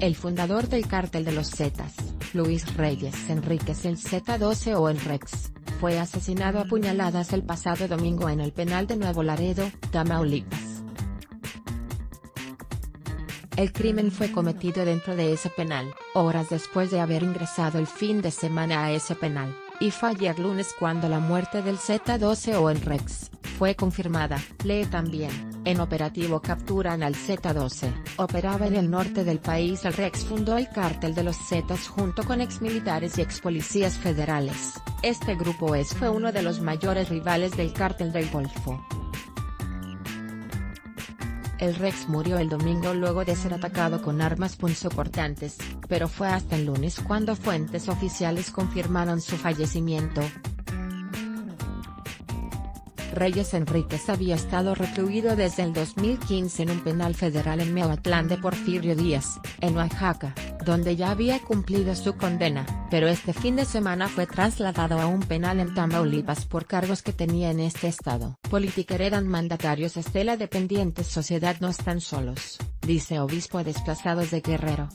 el fundador del cártel de los Zetas, Luis Reyes Enríquez el Z12 o el Rex, fue asesinado a puñaladas el pasado domingo en el penal de Nuevo Laredo, Tamaulipas. El crimen fue cometido dentro de ese penal, horas después de haber ingresado el fin de semana a ese penal, y fue ayer lunes cuando la muerte del Z12 o el Rex, fue confirmada. Lee también, en operativo capturan al Z12, operaba en el norte del país el Rex fundó el cártel de los Zetas junto con exmilitares y expolicías federales. Este grupo es fue uno de los mayores rivales del cártel del Golfo. El Rex murió el domingo luego de ser atacado con armas punzocortantes, pero fue hasta el lunes cuando fuentes oficiales confirmaron su fallecimiento. Reyes Enríquez había estado recluido desde el 2015 en un penal federal en Meoatlán de Porfirio Díaz, en Oaxaca, donde ya había cumplido su condena, pero este fin de semana fue trasladado a un penal en Tamaulipas por cargos que tenía en este estado. Política heredan mandatarios Estela dependientes Sociedad no están solos, dice obispo desplazados de Guerrero.